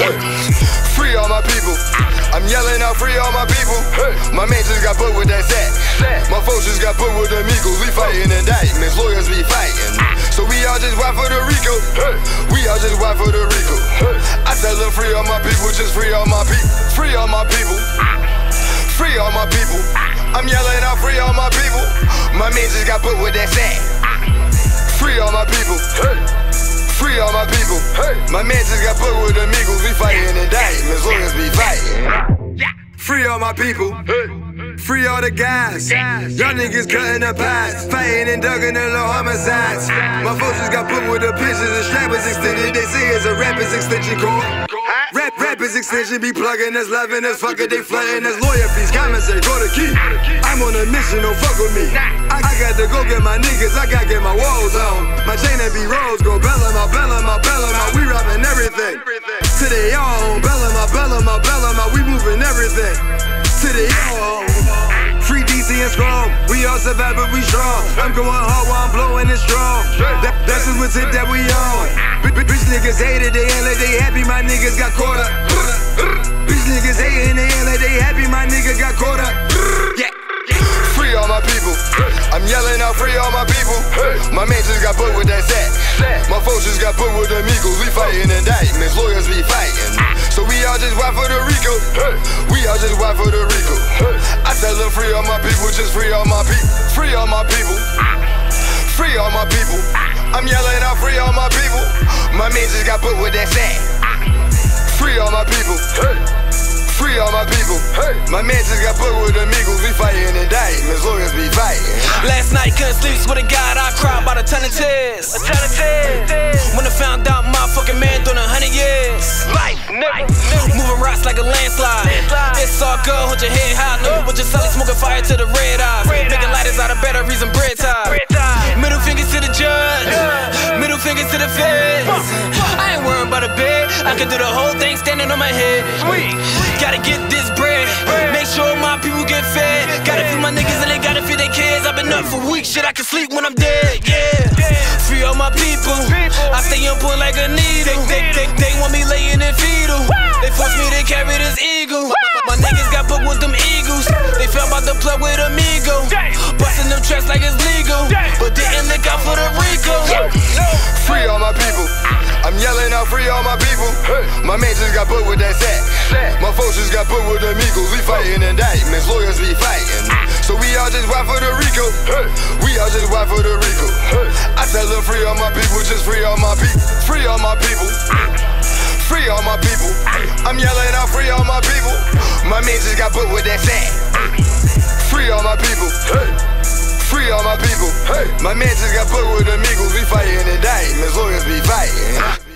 Free all my people. I'm yelling out free all my people. My man just got put with that sack. My folks just got put with the Migos. We fighting indictments, lawyers be fighting. So we all just wipe for the Rico. We all just wipe for the Rico. I tell them free all my people, just free all my people. Free all my people. Free all my people. I'm yelling out free all my people. My man just got put with that sack. Free all my people. My man just got put with the Migos. We fighting indictments, lawyers be fighting. Free all my people. Free all the guys. Y'all niggas cutting the pies. Fighting and dugging the low homicides. My folks just got put with the pictures and strappers extended. They say it's a rapper's extension cord. Rap, rappers extension be plugging us, loving us, fucking they flooding us. Lawyer fees, commissary, go to key. I'm on a mission, don't fuck with me. I, I got to go get my niggas, I gotta get my walls on. My chain and be rolls, go bellum, everything. To the bellum, my Bella, my Bella, my we moving everything. To the own. Free DC and strong. We all survive, but we strong. I'm going hard while I'm blowing it strong. That, that's what's it that we on. Bitch niggas hate it, they ain't like they happy. My niggas got caught up. bitch niggas hating, they ain't like they happy. My nigga got caught up. Yeah. Free all my people. I'm yelling out free all my people. My man just got put with that sack. Just got put with the Migos. We fighting indictments, lawyers be fighting. So we all just wipe for the Rico. We all just wipe for the Rico. I tell them free all my people, just free all my people. Free all my people. Free all my people. I'm yelling out free all my people. My man just got put with that sack. Free all my people. Free all my people. My man just got put with the Migos. We fighting indictments, lawyers be fighting. Last night couldn't sleep, swear to God I cried about a ton of tears. A ton of tears. Found out my fucking man doing a hundred years. Life, nigga. Moving rocks like a landslide. It's all good, hold your head high. No, but your celly smoking fire to the red eyes. Making lighters out of batteries and bread ties. Middle fingers to the judge. Middle fingers to the feds. I ain't worried about a bed. I can do the whole thing standing on my head. Gotta get this bread. Make sure my people get fed. Gotta feed my niggas and they gotta feed their kids. I've been up for weeks. Shit, I can sleep when I'm dead. Yeah. Free all my people. My man just got put with that sack. My folks just got put with the Migos. We fighting indictments, lawyers be fighting. So we all just wipe for the Rico. We all just wipe for the Rico. I tell them free all my people, just free all my people. Free all my people. Free all my people. I'm yelling out free all my people. My man just got put with that sack. Free all my people. Free all my people. My man just got put with the Migos. We fighting indictments, lawyers be fighting.